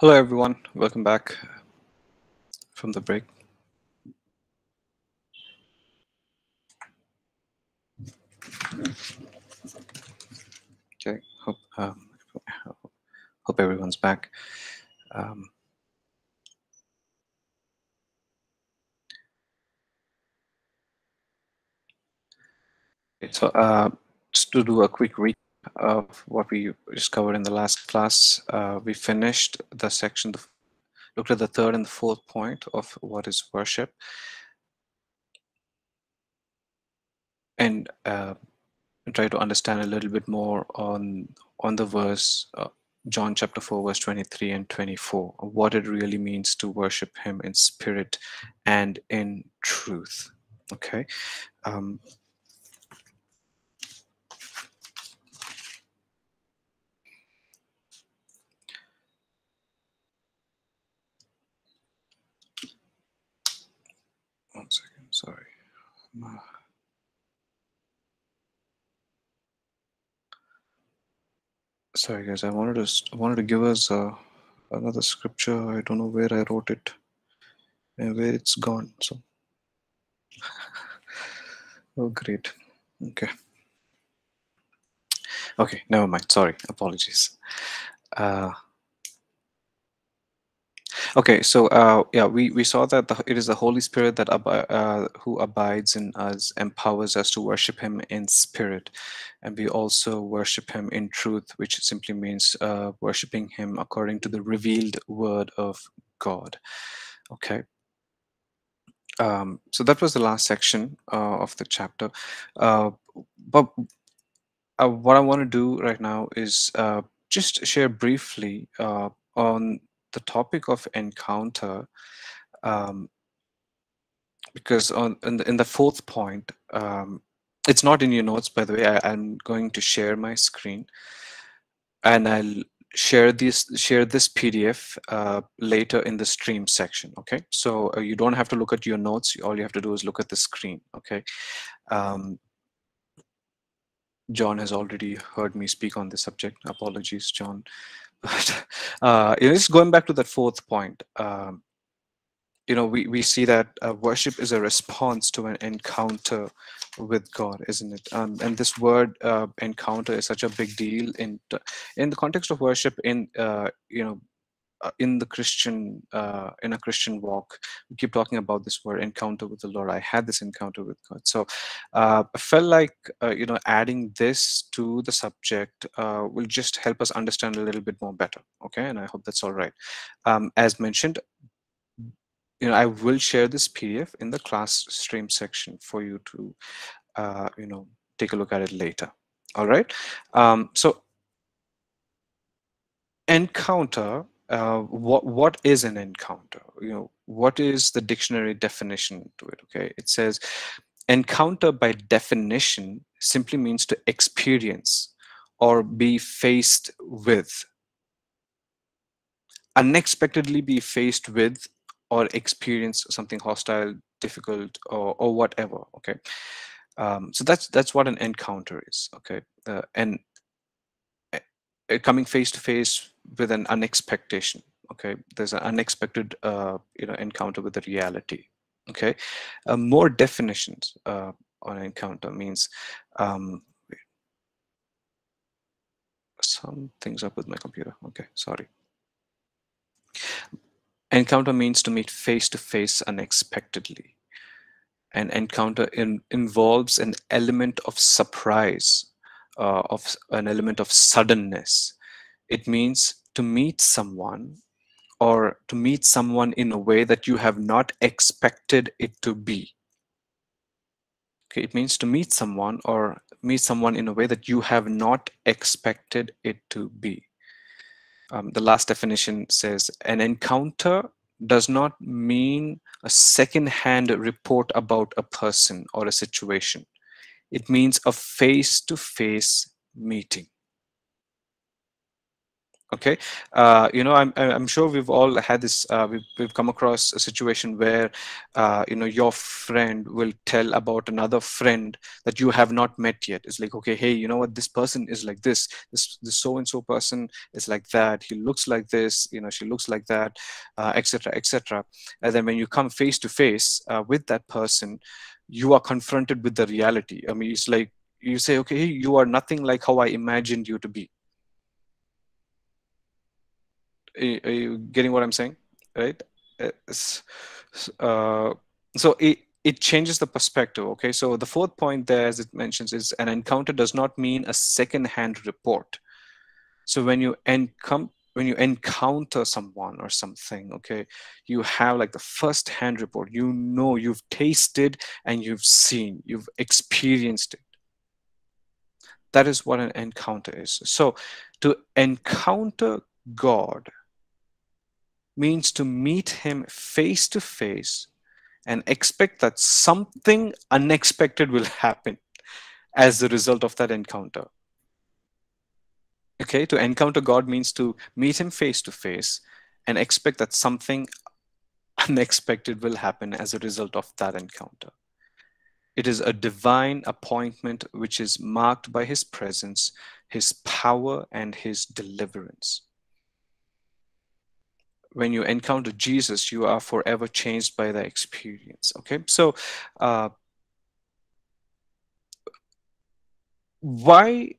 Hello, everyone. Welcome back from the break. Okay, hope um, hope everyone's back. Um, okay, so uh, just to do a quick recap of what we just covered in the last class, uh, we finished the section, looked at the third and the fourth point of what is worship. And uh, try to understand a little bit more on on the verse uh, John chapter 4 verse 23 and 24 what it really means to worship him in spirit and in truth okay um, one second sorry uh, sorry guys. I wanted to I wanted to give us uh, another scripture. I don't know where i wrote it and where it's gone so. Oh great. Okay. Okay never mind. Sorry. Apologies. Uh, Okay, so uh, yeah, we, we saw that the, it is the Holy Spirit that ab- uh, who abides in us, empowers us to worship Him in spirit, and we also worship Him in truth, which simply means uh, worshiping Him according to the revealed Word of God. Okay. Um, so that was the last section uh, of the chapter. Uh, but uh, what I want to do right now is uh, just share briefly uh, on the topic of encounter um, because on in the, in the fourth point um, it's not in your notes by the way I, i'm going to share my screen. And i'll share this share this pdf uh, later in the stream section okay? So uh, you don't have to look at your notes. All you have to do is look at the screen okay? Um, john has already heard me speak on this subject apologies john but uh, just going back to that fourth point, um, you know, we, we see that uh, worship is a response to an encounter with God, isn't it? Um, and this word uh, encounter is such a big deal in in the context of worship. In uh, you know, in the Christian uh, in a Christian walk, we keep talking about this word encounter with the Lord. I had this encounter with God, so uh, I felt like uh, you know adding this to the subject uh, will just help us understand a little bit more better. Okay, and I hope that's all right. Um, as mentioned, you know I will share this PDF in the class stream section for you to uh, you know take a look at it later. All right, um, so encounter uh, what what is an encounter? You know what is the dictionary definition to it okay? It says encounter by definition simply means to experience or be faced with. Unexpectedly be faced with or experience something hostile difficult or, or whatever okay? Um, so that's that's what an encounter is okay? Uh, and coming face to face with an unexpectation okay? There's an unexpected uh, you know encounter with the reality okay? Uh, more definitions uh, on encounter means um, some things up with my computer okay sorry. Encounter means to meet face to face unexpectedly. An encounter in, involves an element of surprise uh, of an element of suddenness it means to meet someone or to meet someone in a way that you have not expected it to be. Okay, it means to meet someone or meet someone in a way that you have not expected it to be. Um, the last definition says an encounter does not mean a second-hand report about a person or a situation. It means a face-to-face -face meeting. okay? Uh, you know I'm, I'm sure we've all had this uh, we've, we've come across a situation where uh, you know your friend will tell about another friend that you have not met yet. It's like okay hey you know what? This person is like this. This this so and so person is like that. He looks like this. You know she looks like that etc uh, etc and then when you come face to face with that person you are confronted with the reality i mean it's like you say okay you are nothing like how i imagined you to be are you getting what I'm saying? Right? Uh, so it, it changes the perspective. Okay. So the fourth point there, as it mentions, is an encounter does not mean a second-hand report. So when you encom when you encounter someone or something, okay, you have like the first-hand report. You know, you've tasted and you've seen, you've experienced it. That is what an encounter is. So to encounter God means to meet him face to face and expect that something unexpected will happen as a result of that encounter. Okay, to encounter God means to meet him face to face and expect that something unexpected will happen as a result of that encounter. It is a divine appointment which is marked by his presence, his power, and his deliverance when you encounter Jesus, you are forever changed by the experience. Okay, so uh, why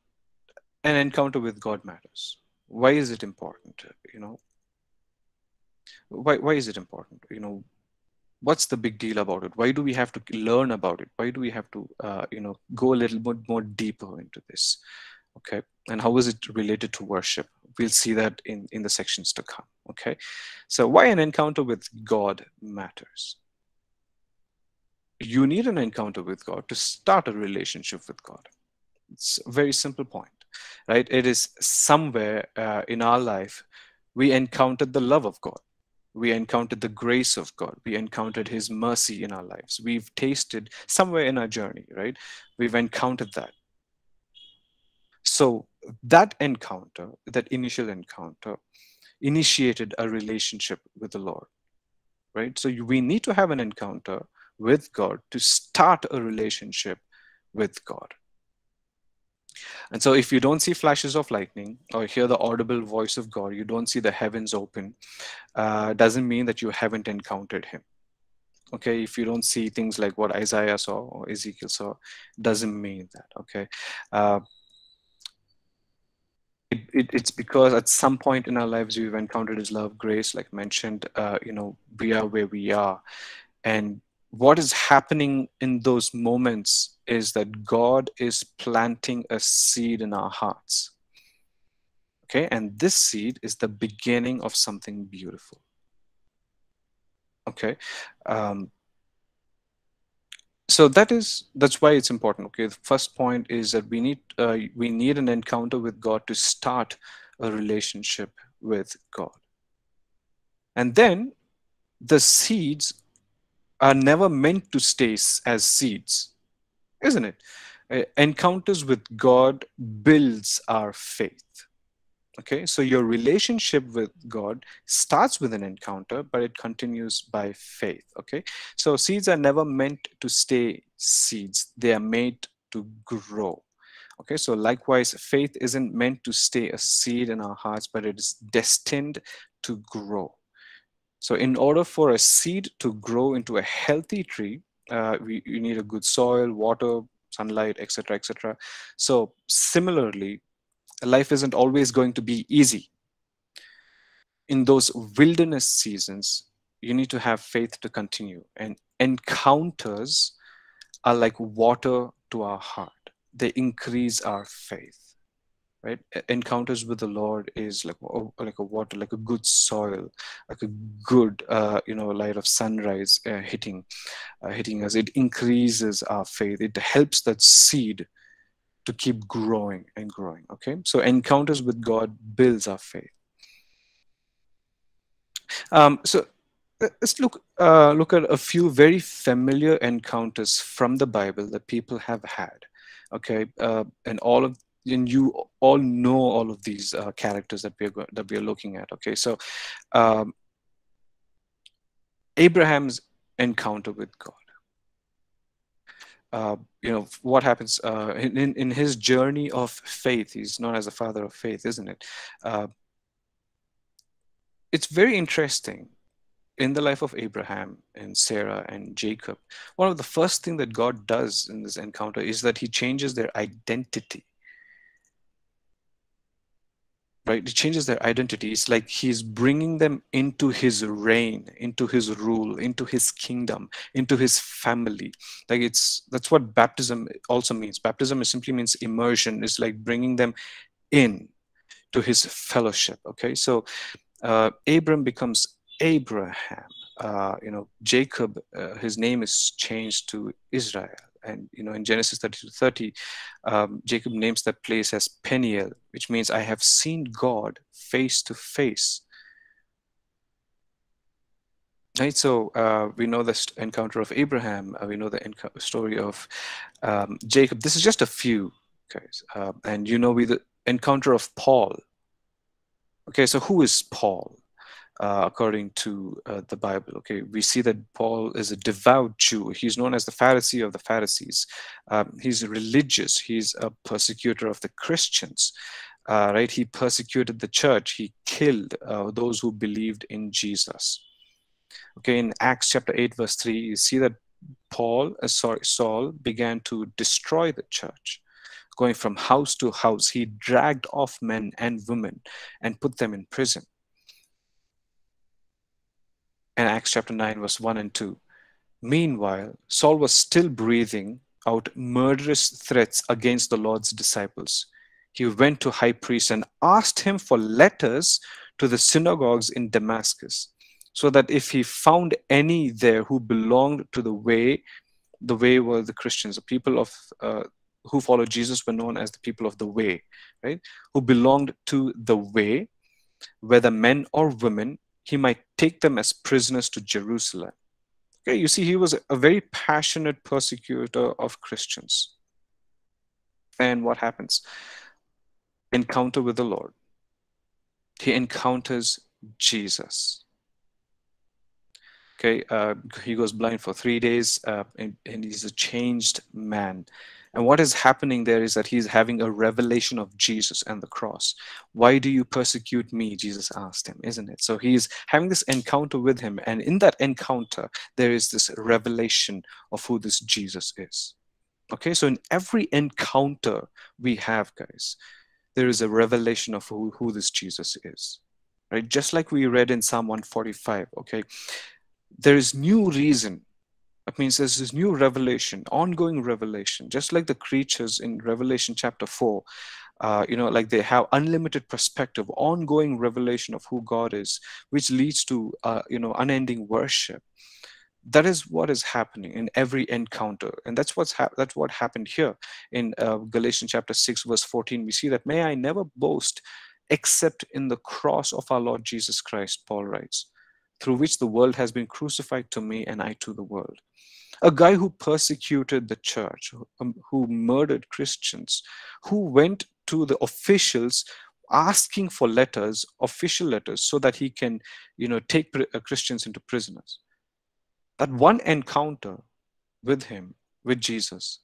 an encounter with God matters? Why is it important? You know, why why is it important? You know, what's the big deal about it? Why do we have to learn about it? Why do we have to uh, you know go a little bit more deeper into this? Okay, and how is it related to worship? We'll see that in in the sections to come. Okay, so why an encounter with God matters? You need an encounter with God to start a relationship with God. It's a very simple point, right? It is somewhere uh, in our life we encountered the love of God. We encountered the grace of God. We encountered His mercy in our lives. We've tasted somewhere in our journey, right? We've encountered that. So that encounter, that initial encounter, initiated a relationship with the Lord, right? So we need to have an encounter with God to start a relationship with God. And so if you don't see flashes of lightning or hear the audible voice of God, you don't see the heavens open, uh, doesn't mean that you haven't encountered him. Okay, if you don't see things like what Isaiah saw or Ezekiel saw, doesn't mean that. Okay, uh, it, it, it's because at some point in our lives we've encountered his love grace like mentioned uh, you know we are where we are and what is happening in those moments is that god is planting a seed in our hearts. Okay? And this seed is the beginning of something beautiful. Okay? Um, so that is that's why it's important. Okay? The first point is that we need uh, we need an encounter with god to start a relationship with god. And then the seeds are never meant to stay as seeds isn't it encounters with god builds our faith Okay, so your relationship with God starts with an encounter, but it continues by faith. Okay, so seeds are never meant to stay seeds, they are made to grow. Okay, so likewise, faith isn't meant to stay a seed in our hearts, but it is destined to grow. So, in order for a seed to grow into a healthy tree, uh, we, you need a good soil, water, sunlight, etc., etc. So, similarly, life isn't always going to be easy. In those wilderness seasons, you need to have faith to continue. And encounters are like water to our heart, they increase our faith. Right? Encounters with the Lord is like like a water, like a good soil, like a good uh, you know light of sunrise uh, hitting, uh, hitting us. It increases our faith. It helps that seed to keep growing and growing. Okay, so encounters with God builds our faith. Um, so let's look uh, look at a few very familiar encounters from the Bible that people have had. Okay, uh, and all of and you all know all of these uh, characters that we're that we're looking at. Okay, so um, Abraham's encounter with God. Uh, you know what happens uh, in, in his journey of faith. He's known as the father of faith, isn't it? Uh, it's very interesting in the life of Abraham and Sarah and Jacob. One of the first thing that God does in this encounter is that He changes their identity right? It changes their identity it's like he's bringing them into his reign into his rule into his kingdom into his family. Like it's that's what baptism also means. Baptism is simply means immersion. It's like bringing them in to his fellowship okay? So uh, abram becomes abraham. Uh, you know jacob uh, his name is changed to israel and you know in genesis 30 to 30 um, jacob names that place as peniel which means i have seen god face to face. Right? So uh, we know the encounter of abraham uh, we know the story of um, jacob. This is just a few guys uh, and you know we the encounter of paul. Okay so who is paul uh, according to uh, the Bible. Okay, we see that Paul is a devout Jew. He's known as the Pharisee of the Pharisees. Um, he's religious. He's a persecutor of the Christians. Uh, right? He persecuted the church. He killed uh, those who believed in Jesus. Okay, in Acts chapter 8, verse 3, you see that Paul, uh, sorry, Saul began to destroy the church. Going from house to house, he dragged off men and women and put them in prison and Acts chapter 9, verse 1 and 2. Meanwhile, Saul was still breathing out murderous threats against the Lord's disciples. He went to high priest and asked him for letters to the synagogues in Damascus, so that if he found any there who belonged to the way, the way were the Christians, the people of uh, who followed Jesus were known as the people of the way, right? Who belonged to the way, whether men or women, he might take them as prisoners to Jerusalem. Okay, you see, he was a very passionate persecutor of Christians. And what happens? Encounter with the Lord. He encounters Jesus. Okay, uh, he goes blind for three days, uh, and, and he's a changed man. And what is happening there is that he's having a revelation of Jesus and the cross. Why do you persecute me? Jesus asked him, isn't it? So he's having this encounter with him. And in that encounter, there is this revelation of who this Jesus is. Okay, so in every encounter we have, guys, there is a revelation of who, who this Jesus is. Right? Just like we read in Psalm 145, okay? There is new reason that means there's this new revelation, ongoing revelation, just like the creatures in Revelation chapter 4. Uh, you know, like they have unlimited perspective, ongoing revelation of who God is, which leads to, uh, you know, unending worship. That is what is happening in every encounter, and that's what's that's what happened here in uh, Galatians chapter six, verse fourteen. We see that may I never boast except in the cross of our Lord Jesus Christ. Paul writes, through which the world has been crucified to me, and I to the world a guy who persecuted the church, um, who murdered Christians, who went to the officials asking for letters, official letters, so that he can, you know, take uh, Christians into prisoners. That one encounter with him, with Jesus,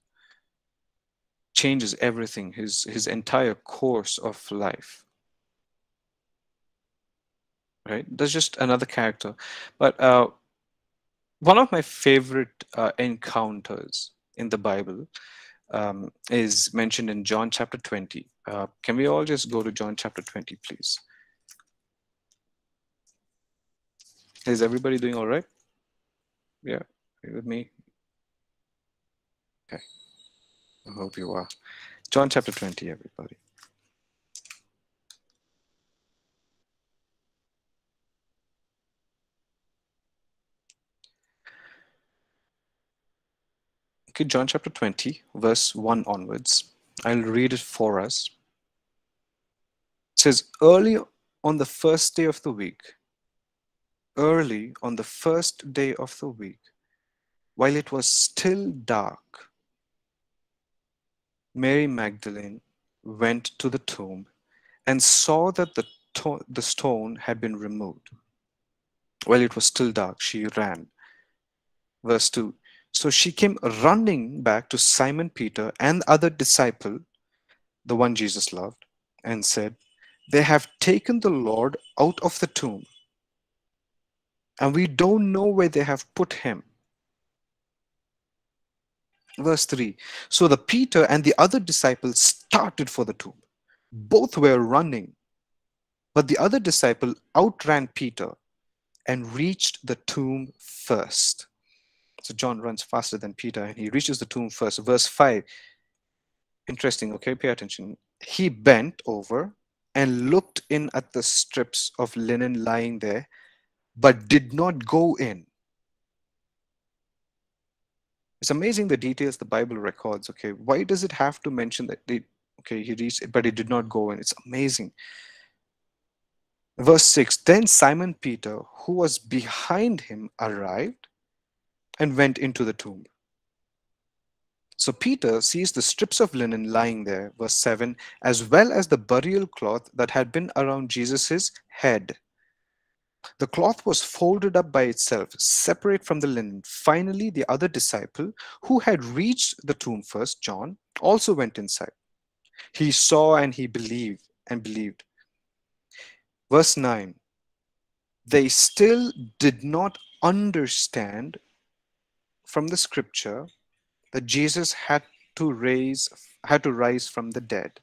changes everything, his, his entire course of life. Right? That's just another character. But uh, one of my favorite uh, encounters in the Bible um, is mentioned in John chapter 20. Uh, can we all just go to John chapter 20, please? Is everybody doing all right? Yeah, with me? Okay. I hope you are. John chapter 20, everybody. Okay, John chapter 20, verse 1 onwards. I'll read it for us. It says, Early on the first day of the week, early on the first day of the week, while it was still dark, Mary Magdalene went to the tomb and saw that the, the stone had been removed. While it was still dark, she ran. Verse 2 So she came running back to Simon Peter and the other disciple, the one Jesus loved, and said, They have taken the Lord out of the tomb, and we don't know where they have put him. Verse 3 So the Peter and the other disciple started for the tomb. Both were running, but the other disciple outran Peter and reached the tomb first. So John runs faster than Peter and he reaches the tomb first. Verse 5. Interesting, okay? Pay attention. He bent over and looked in at the strips of linen lying there, but did not go in. It's amazing the details the Bible records. Okay, why does it have to mention that they okay he reached it, but he did not go in? It's amazing. Verse 6 Then Simon Peter, who was behind him, arrived and went into the tomb. So Peter sees the strips of linen lying there, verse 7, as well as the burial cloth that had been around Jesus' head. The cloth was folded up by itself, separate from the linen. Finally, the other disciple, who had reached the tomb first, John, also went inside. He saw and he believed and believed. Verse 9 They still did not understand from the scripture that Jesus had to raise had to rise from the dead.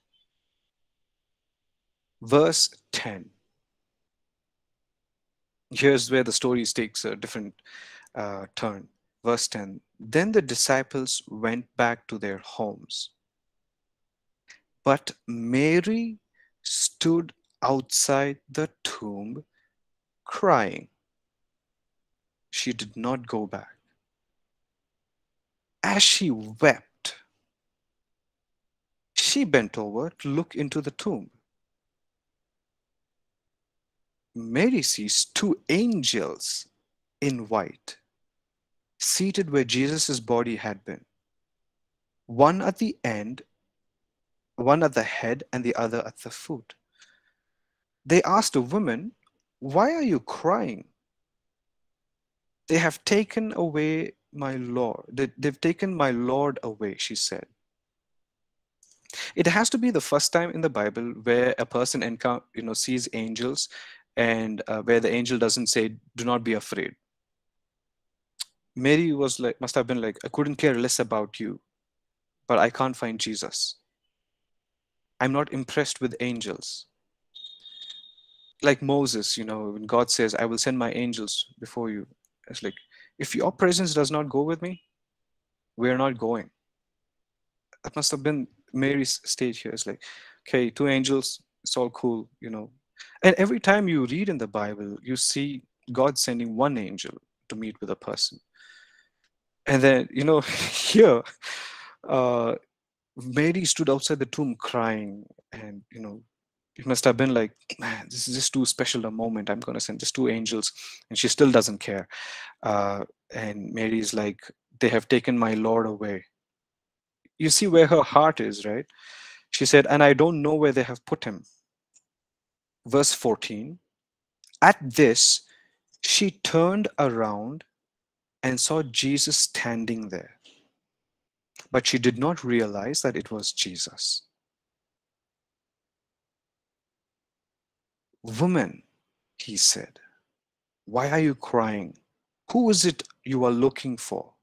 Verse 10 here's where the story takes a different uh, turn. Verse 10 Then the disciples went back to their homes. But Mary stood outside the tomb crying. She did not go back. As she wept, she bent over to look into the tomb. Mary sees two angels in white seated where Jesus' body had been. One at the end, one at the head, and the other at the foot. They asked the woman, Why are you crying? They have taken away my Lord. They've taken my Lord away, she said. It has to be the first time in the Bible where a person encounter, you know, sees angels and uh, where the angel doesn't say do not be afraid mary was like must have been like i couldn't care less about you but i can't find jesus i'm not impressed with angels like moses you know when god says i will send my angels before you it's like if your presence does not go with me we're not going that must have been mary's stage here it's like okay two angels it's all cool you know and every time you read in the Bible, you see God sending one angel to meet with a person. And then, you know, here, uh, Mary stood outside the tomb crying. And, you know, it must have been like, this is just too special a moment. I'm going to send just two angels. And she still doesn't care. Uh, and Mary's like, they have taken my Lord away. You see where her heart is, right? She said, and I don't know where they have put him verse 14 At this, she turned around and saw Jesus standing there. But she did not realize that it was Jesus. Woman, he said, why are you crying? Who is it you are looking for?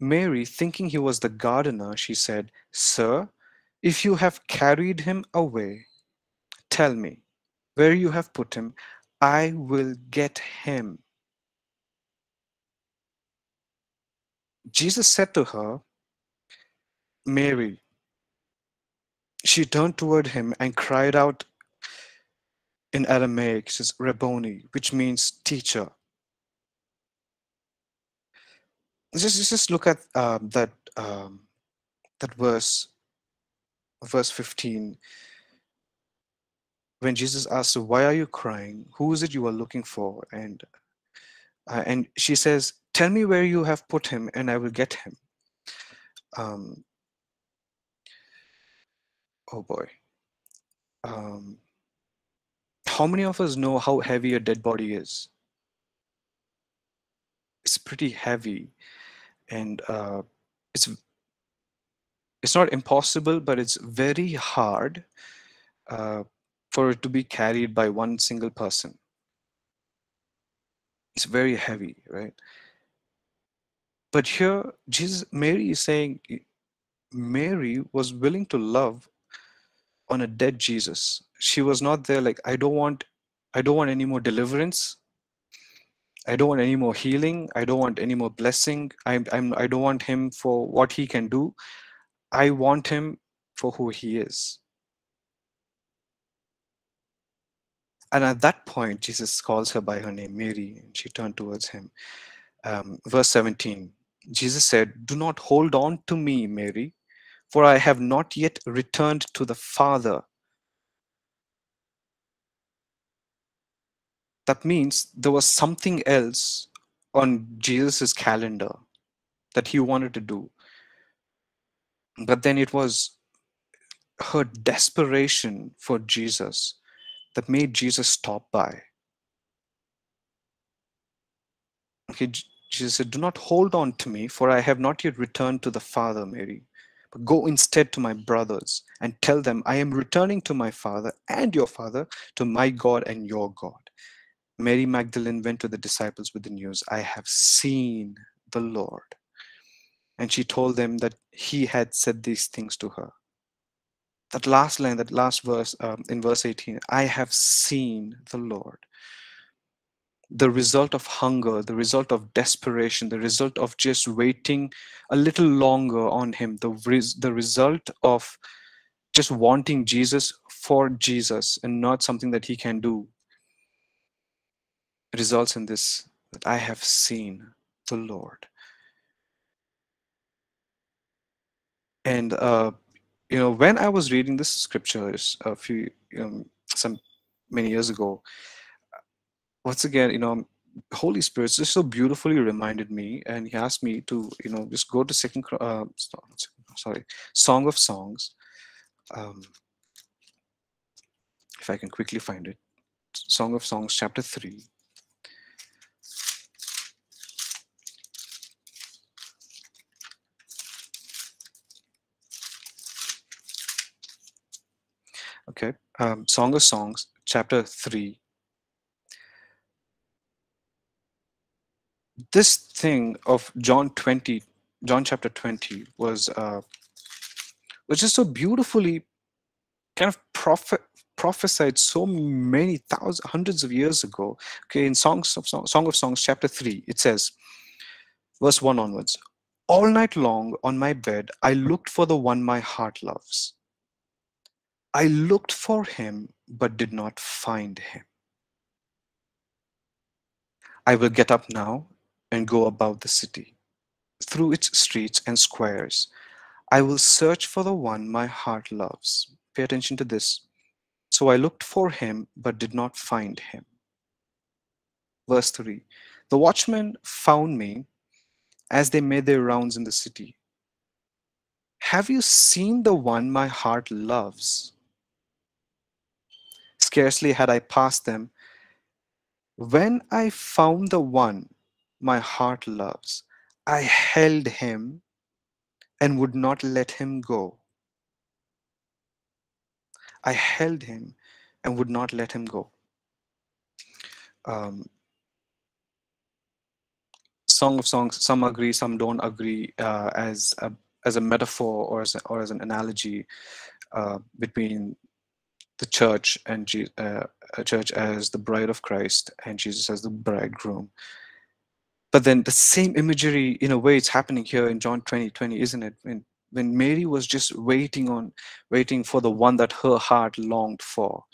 Mary, thinking he was the gardener, she said, Sir, if you have carried him away, Tell me where you have put him. I will get him. Jesus said to her, Mary. She turned toward him and cried out in Aramaic, says Rabboni, which means teacher. Just, just look at um, that um, that verse, verse 15 when Jesus her, "Why are you crying? Who is it you are looking for?" and uh, and she says, "Tell me where you have put him, and I will get him." Um, oh boy. Um, how many of us know how heavy a dead body is? It's pretty heavy, and uh, it's it's not impossible, but it's very hard uh, for it to be carried by one single person. It's very heavy, right? But here, Jesus, Mary is saying, Mary was willing to love on a dead Jesus. She was not there like, I don't want, I don't want any more deliverance. I don't want any more healing. I don't want any more blessing. I'm, I'm, I don't want him for what he can do. I want him for who he is. And at that point, Jesus calls her by her name, Mary, and she turned towards him. Um, verse 17 Jesus said, Do not hold on to me, Mary, for I have not yet returned to the Father. That means there was something else on Jesus' calendar that he wanted to do. But then it was her desperation for Jesus that made Jesus stop by. Okay, Jesus said, Do not hold on to me, for I have not yet returned to the Father, Mary. But go instead to my brothers and tell them, I am returning to my Father and your Father, to my God and your God. Mary Magdalene went to the disciples with the news, I have seen the Lord. And she told them that he had said these things to her. That last line, that last verse um, in verse 18, I have seen the Lord the result of hunger, the result of desperation, the result of just waiting a little longer on Him, the, res- the result of just wanting Jesus for Jesus and not something that He can do, results in this that I have seen the Lord. And, uh, you know, when I was reading this scriptures a few, um, some many years ago, once again, you know, Holy Spirit just so beautifully reminded me, and He asked me to, you know, just go to second, uh, sorry, Song of Songs. Um, if I can quickly find it, Song of Songs, chapter three. Okay, um, Song of Songs, chapter 3, this thing of John 20, John chapter 20 was uh, was just so beautifully kind of prophet prophesied so many thousands hundreds of years ago. Okay in songs of song, song of songs chapter 3 it says verse 1 onwards all night long on my bed i looked for the one my heart loves. I looked for him but did not find him. I will get up now and go about the city, through its streets and squares. I will search for the one my heart loves. Pay attention to this. So I looked for him, but did not find him. Verse 3 The watchmen found me as they made their rounds in the city. Have you seen the one my heart loves? Scarcely had I passed them when I found the one my heart loves. I held him and would not let him go. I held him and would not let him go. Um, Song of Songs, some agree, some don't agree, uh, as a as a metaphor or as a, or as an analogy uh, between the church and Je- uh, a church as the bride of Christ and Jesus as the bridegroom but then the same imagery in a way it's happening here in john 20 20 isn't it? When when mary was just waiting on waiting for the one that her heart longed for.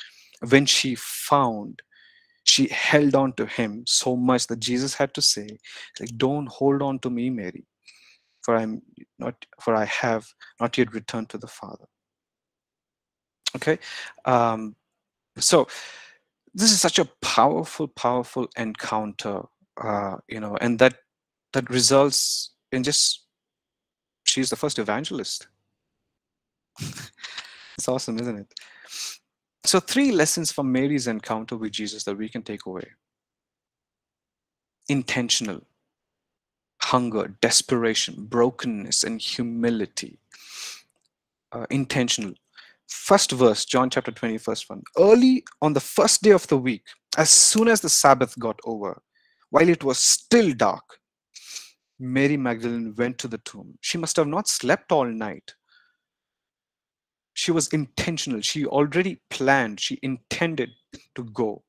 When she found she held on to him so much that jesus had to say like don't hold on to me mary for i'm not for i have not yet returned to the father. Okay? Um so this is such a powerful powerful encounter uh, you know, and that that results in just she's the first evangelist. It's awesome, isn't it? So, three lessons from Mary's encounter with Jesus that we can take away intentional, hunger, desperation, brokenness, and humility. Uh, intentional. First verse, John chapter 20, verse 1. Early on the first day of the week, as soon as the Sabbath got over, while it was still dark, Mary Magdalene went to the tomb. She must have not slept all night. She was intentional. She already planned, she intended to go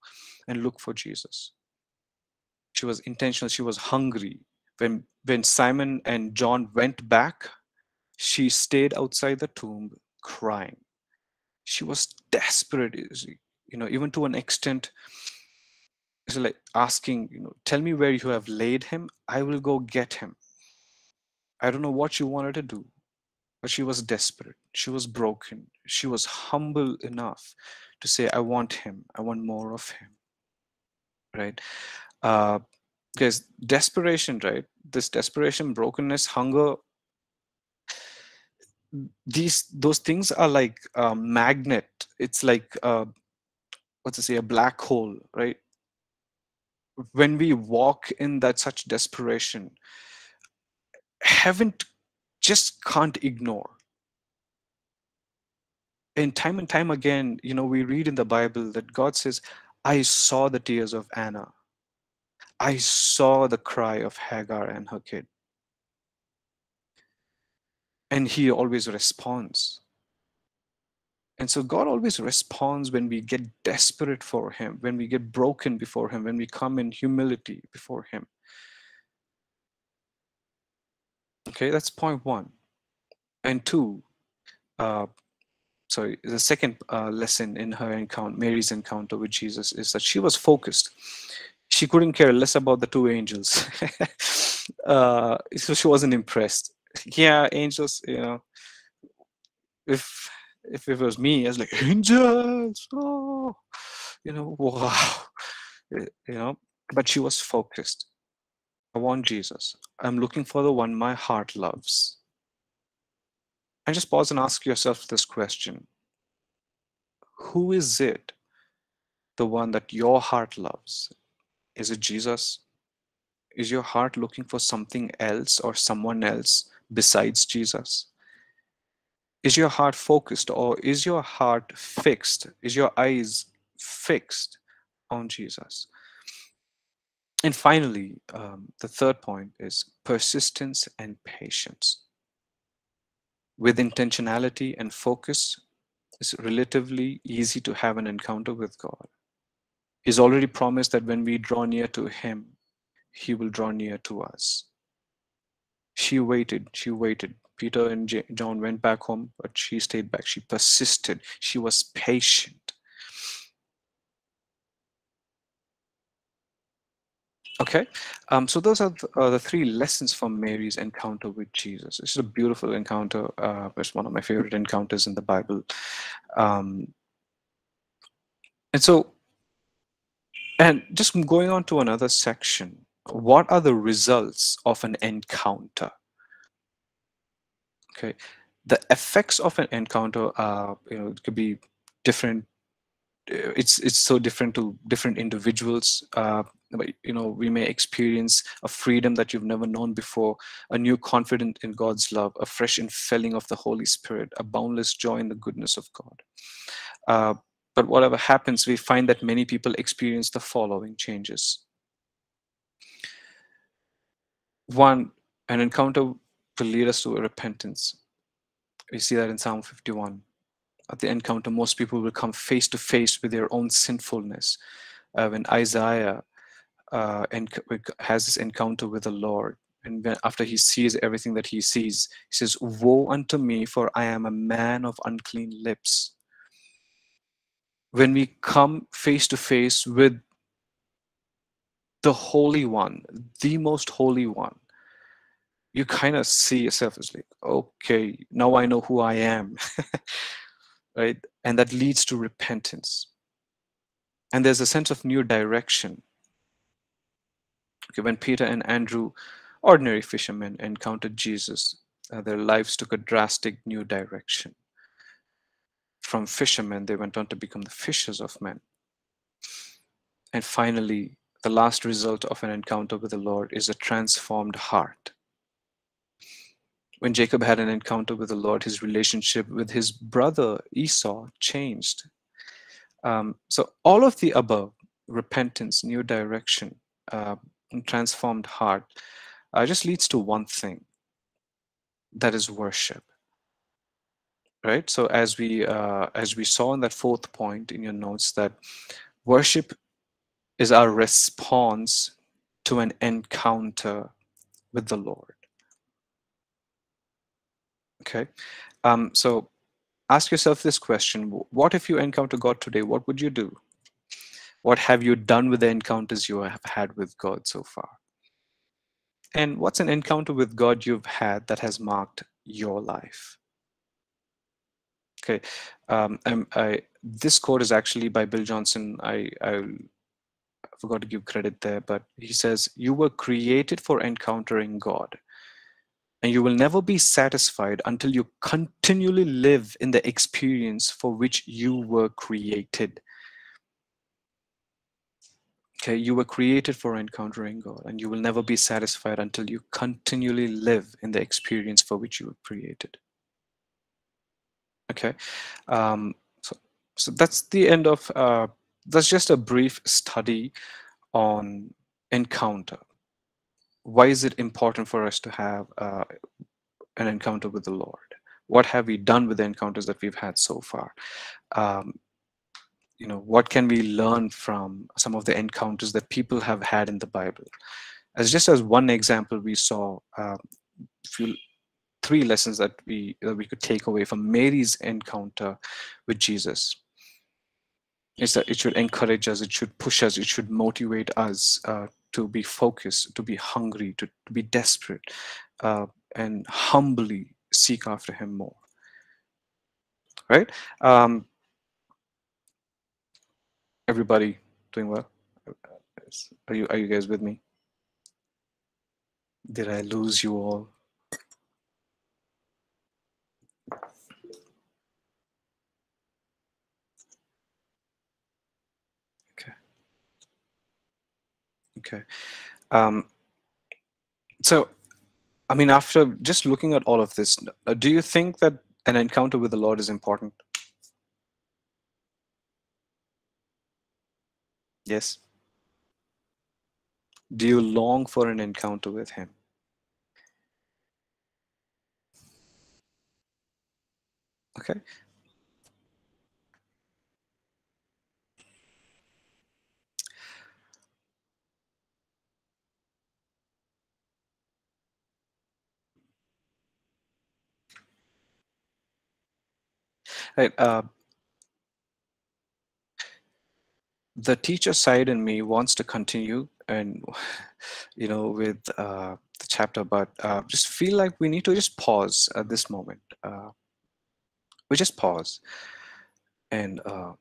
and look for Jesus. She was intentional. She was hungry. When, when Simon and John went back, she stayed outside the tomb crying. She was desperate, you know, even to an extent, it's like asking, you know, tell me where you have laid him. I will go get him. I don't know what you wanted to do, but she was desperate. She was broken. She was humble enough to say, I want him. I want more of him. Right? Uh, because desperation, right? This desperation, brokenness, hunger, these those things are like a magnet. It's like uh, what's to say, a black hole, right? When we walk in that such desperation, heaven just can't ignore. And time and time again, you know, we read in the Bible that God says, I saw the tears of Anna. I saw the cry of Hagar and her kid. And he always responds. And so God always responds when we get desperate for him, when we get broken before him, when we come in humility before him. Okay, that's point one. And two, uh, sorry, the second uh, lesson in her encounter, Mary's encounter with Jesus, is that she was focused she couldn't care less about the two angels. uh, so she wasn't impressed. Yeah, angels, you know, if if it was me, I was like, angels, oh, you know, wow, you know, but she was focused. I want Jesus. I'm looking for the one my heart loves. And just pause and ask yourself this question Who is it, the one that your heart loves? Is it Jesus? Is your heart looking for something else or someone else besides Jesus? Is your heart focused or is your heart fixed? Is your eyes fixed on Jesus? And finally, um, the third point is persistence and patience. With intentionality and focus, it's relatively easy to have an encounter with God. He's already promised that when we draw near to Him, He will draw near to us. She waited, she waited. Peter and John went back home, but she stayed back. She persisted, she was patient. Okay, um, so those are the, uh, the, three lessons from Mary's encounter with Jesus. It's a beautiful encounter. Uh, it's one of my favorite encounters in the Bible. Um, and so and just going on to another section, what are the results of an encounter? Okay, the effects of an encounter are, you know, it could be different. Uh, it's it's so different to different individuals. Uh, you know, we may experience a freedom that you've never known before, a new confidence in God's love, a fresh infilling of the Holy Spirit, a boundless joy in the goodness of God. Uh, but whatever happens, we find that many people experience the following changes. One, an encounter will lead us to repentance. We see that in Psalm 51. At the encounter, most people will come face to face with their own sinfulness. Uh, when Isaiah uh, has this encounter with the Lord, and when, after he sees everything that he sees, he says, Woe unto me, for I am a man of unclean lips when we come face to face with the Holy One, the most Holy One, you kind of see yourself as like, okay, now I know who I am. right? And that leads to repentance. And there's a sense of new direction. Okay, when Peter and Andrew, ordinary fishermen, encountered Jesus, uh, their lives took a drastic new direction From fishermen, they went on to become the fishers of men. And finally, the last result of an encounter with the Lord is a transformed heart. When Jacob had an encounter with the Lord, his relationship with his brother Esau changed. Um, so, all of the above repentance, new direction, uh, transformed heart uh, just leads to one thing that is worship. Right? So as we uh, as we saw in that fourth point in your notes that worship is our response to an encounter with the lord okay. Um, so ask yourself this question. What if you encounter god today? What would you do? What have you done with the encounters you have had with god so far? And what's an encounter with god you've had that has marked your life? Okay. Um, I, this quote is actually by bill johnson. I, I forgot to give credit there but he says you were created for encountering god and you will never be satisfied until you continually live in the experience for which you were created. Okay, you were created for encountering God, and you will never be satisfied until you continually live in the experience for which you were created. Okay, um, so so that's the end of uh, that's just a brief study on encounter why is it important for us to have uh, an encounter with the Lord? What have we done with the encounters that we've had so far? Um, you know, what can we learn from some of the encounters that people have had in the Bible? As just as one example, we saw um, few, three lessons that we that we could take away from Mary's encounter with Jesus is that it should encourage us, it should push us, it should motivate us uh, to be focused, to be hungry, to, to be desperate, uh, and humbly seek after Him more. Right? Um, everybody doing well? Are you are you guys with me? Did I lose you all? Okay. Um, so, I mean, after just looking at all of this, uh, do you think that an encounter with the Lord is important? Yes. Do you long for an encounter with Him? Okay. Right. Uh, the teacher side in me wants to continue and you know with uh, the chapter but uh, just feel like we need to just pause at this moment uh, we just pause and uh,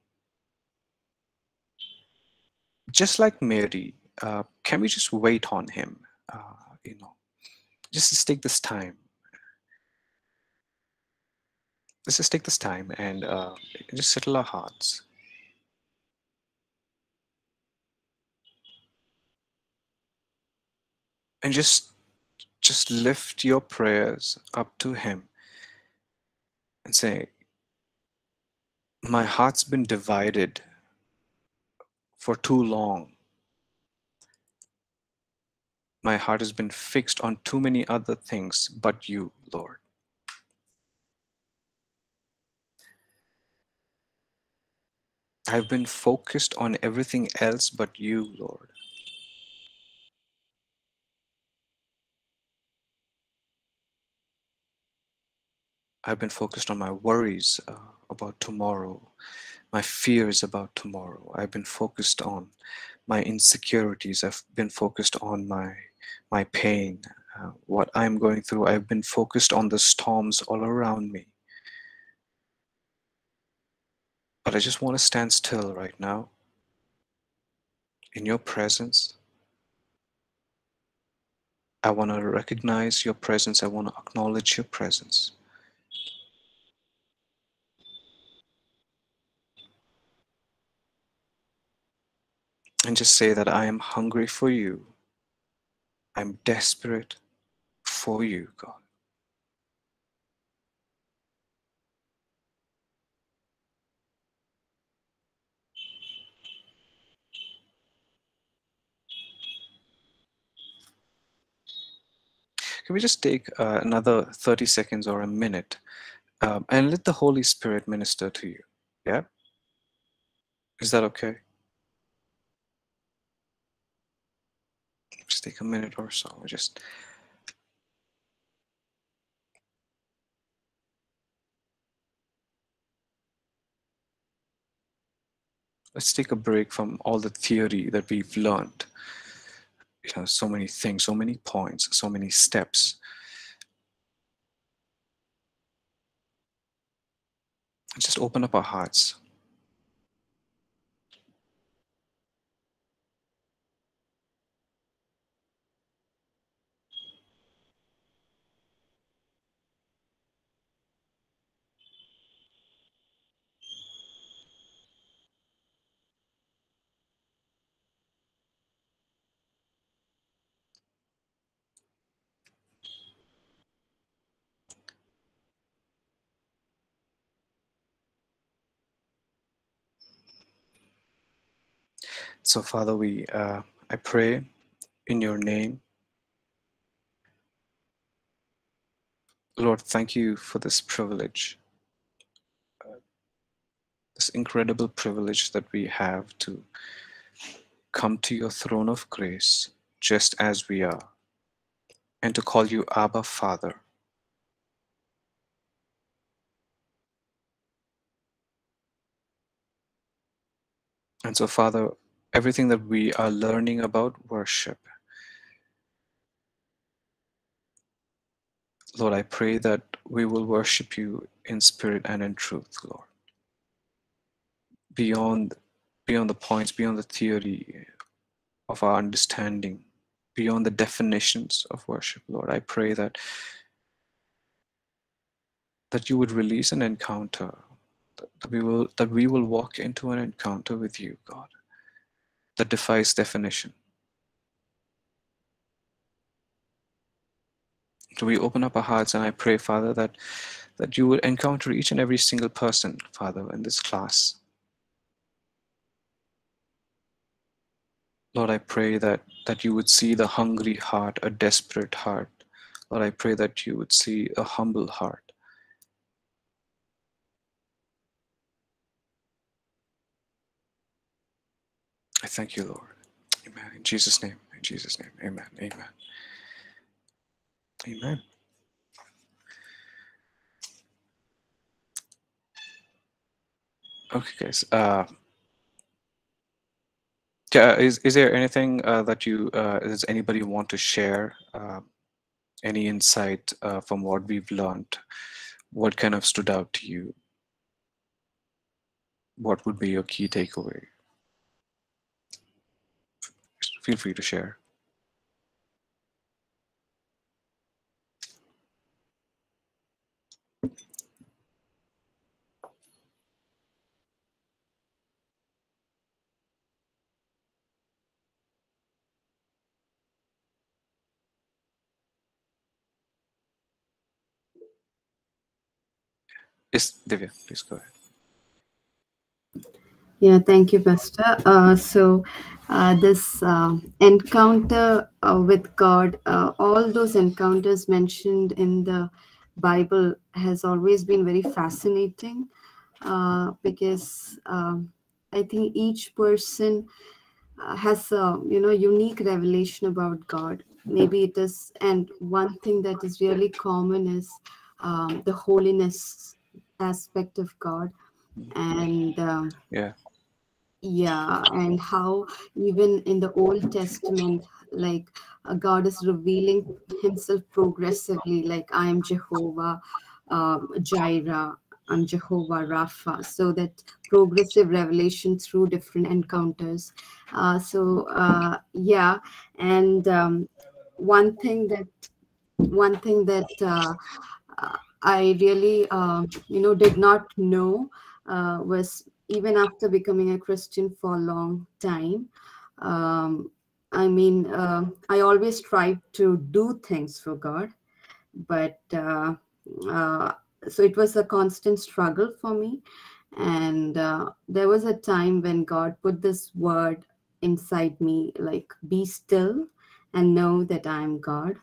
just like mary uh, can we just wait on him uh, you know just take this time let's just take this time and uh, just settle our hearts. And just just lift your prayers up to him and say, My heart's been divided for too long. My heart has been fixed on too many other things but you, Lord. I've been focused on everything else but you, Lord. I've been focused on my worries uh, about tomorrow, my fears about tomorrow. I've been focused on my insecurities. I've been focused on my my pain, uh, what I'm going through. I've been focused on the storms all around me. But I just want to stand still right now in your presence. I want to recognize your presence. I want to acknowledge your presence. And just say that I am hungry for you. I'm desperate for you, God. Can we just take uh, another 30 seconds or a minute um, and let the Holy Spirit minister to you? Yeah? Is that okay? Just take a minute or so. Just let's take a break from all the theory that we've learned. You know, so many things, so many points, so many steps. Just open up our hearts. So, Father, we uh, I pray in your name. Lord, thank you for this privilege, uh, this incredible privilege that we have to come to your throne of grace just as we are and to call you Abba Father. And so, Father, everything that we are learning about worship, Lord, I pray that we will worship you in spirit and in truth, Lord. Beyond, beyond the points, beyond the theory of our understanding, beyond the definitions of worship, Lord, I pray that that you would release an encounter, that we will that we will walk into an encounter with you, God, that defies definition. So we open up our hearts and I pray, Father, that that you would encounter each and every single person, Father, in this class. Lord, I pray that that you would see the hungry heart, a desperate heart. Lord, I pray that you would see a humble heart. I thank you, Lord. Amen. In Jesus' name, in Jesus' name, amen, amen. Amen. Okay, guys. Uh, yeah, is, is there anything uh, that you, uh, does anybody want to share? Uh, any insight uh, from what we've learned? What kind of stood out to you? What would be your key takeaway? Feel free to share. Yes, Divya, please go ahead. Yeah, thank you, Pastor. Uh, so, uh, this uh, encounter uh, with God, uh, all those encounters mentioned in the Bible has always been very fascinating uh, because um, I think each person has a you know unique revelation about God. Maybe it is, and one thing that is really common is um, the holiness aspect of God, and um, Yeah. Yeah and how even in the old testament like uh, god is revealing himself progressively like i am jehovah um, jireh i'm jehovah rapha so that progressive revelation through different encounters. Uh, so uh, yeah and um, one thing that one thing that uh, uh, i really uh, you know did not know uh, was even after becoming a Christian for a long time, Um, I mean, uh, I always tried to do things for God, but uh, uh, so it was a constant struggle for me. And uh, there was a time when God put this word inside me, like, be still and know that I am God.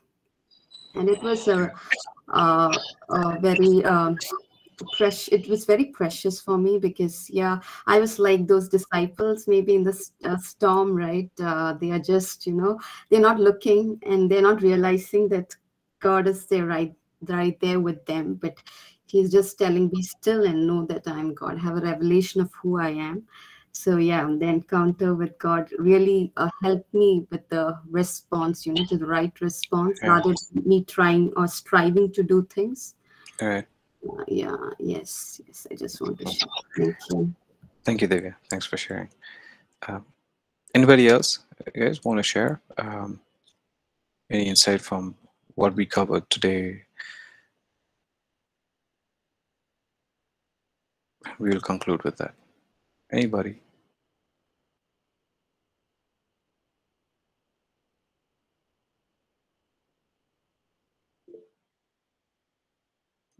And it was a, a, a very um, precious it was very precious for me because yeah i was like those disciples maybe in the uh, storm right? Uh, they are just you know they're not looking and they're not realizing that god is there right right there with them. But he's just telling be still and know that i'm god. Have a revelation of who i am. So yeah the encounter with god really uh, helped me with the response you know to the right response yeah. rather than me trying or striving to do things. All right yeah yes yes i just want to share. Thank you. Thank you Divya. thanks for sharing. Um, anybody else you guys want to share? Um, any insight from what we covered today? We will conclude with that. Anybody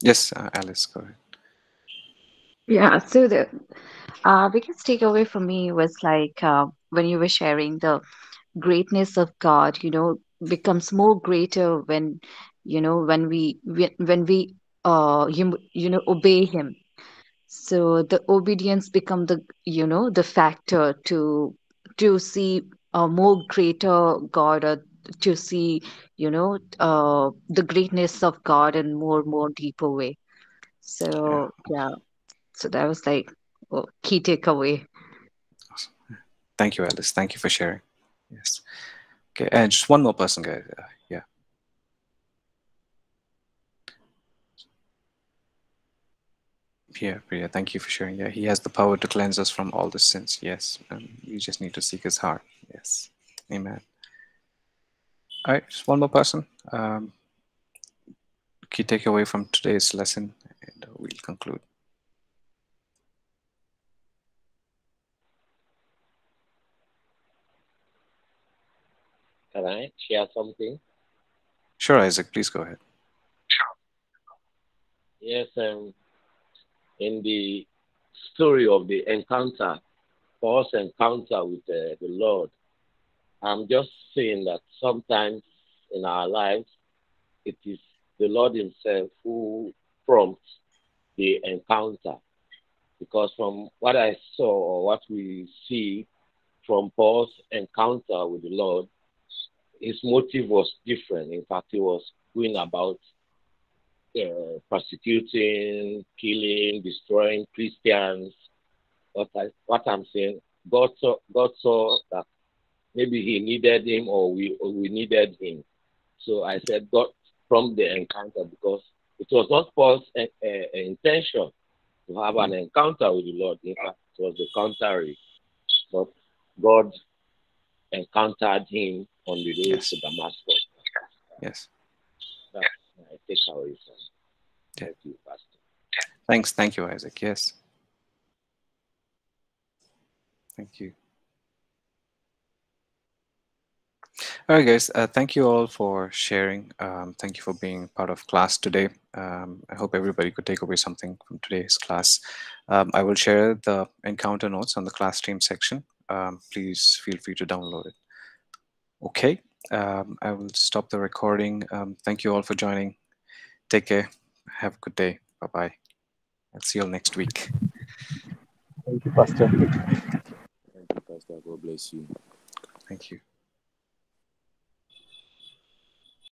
Yes, uh, Alice, go ahead. Yeah, so the uh, biggest takeaway for me was like uh, when you were sharing the greatness of God, you know, becomes more greater when, you know, when we when, we uh you, you know obey Him. So the obedience become the you know the factor to to see a more greater God or to see you know uh the greatness of God in more more deeper way. So yeah, so that was like oh, key takeaway. Awesome. Thank you, Alice. Thank you for sharing. Yes. Okay, and just one more person, guys. Uh, yeah. Yeah, Priya, thank you for sharing. Yeah, he has the power to cleanse us from all the sins. Yes, and you just need to seek his heart. Yes. Amen. All right, just one more person. Um, key takeaway from today's lesson, and we'll conclude. Can I share something? Sure, Isaac, please go ahead. Yes, um, in the story of the encounter, Paul's encounter with uh, the Lord, I'm just saying that sometimes in our lives, it is the Lord Himself who prompts the encounter. Because from what I saw or what we see from Paul's encounter with the Lord, his motive was different. In fact, he was going about uh, persecuting, killing, destroying Christians. What, I, what I'm saying, God saw, God saw that maybe he needed him or we, or we needed him. So I said, God from the encounter because it was not Paul's uh, uh, intention to have an encounter with the Lord. In fact, it was the contrary. But God encountered him on the road Yes. to Damascus. Yes. That's my takeaway from. Thank you, Pastor. Thanks. Thank you, Isaac. Yes. Thank you. All right, guys. Uh, thank you all for sharing. Um, thank you for being part of class today. Um, I hope everybody could take away something from today's class. Um, I will share the encounter notes on the class stream section. Um, please feel free to download it. Okay. Um, I will stop the recording. Um, thank you all for joining. Take care. Have a good day. Bye bye. I'll see you all next week. Thank you, Pastor. Thank you, Pastor. God bless you. Thank you.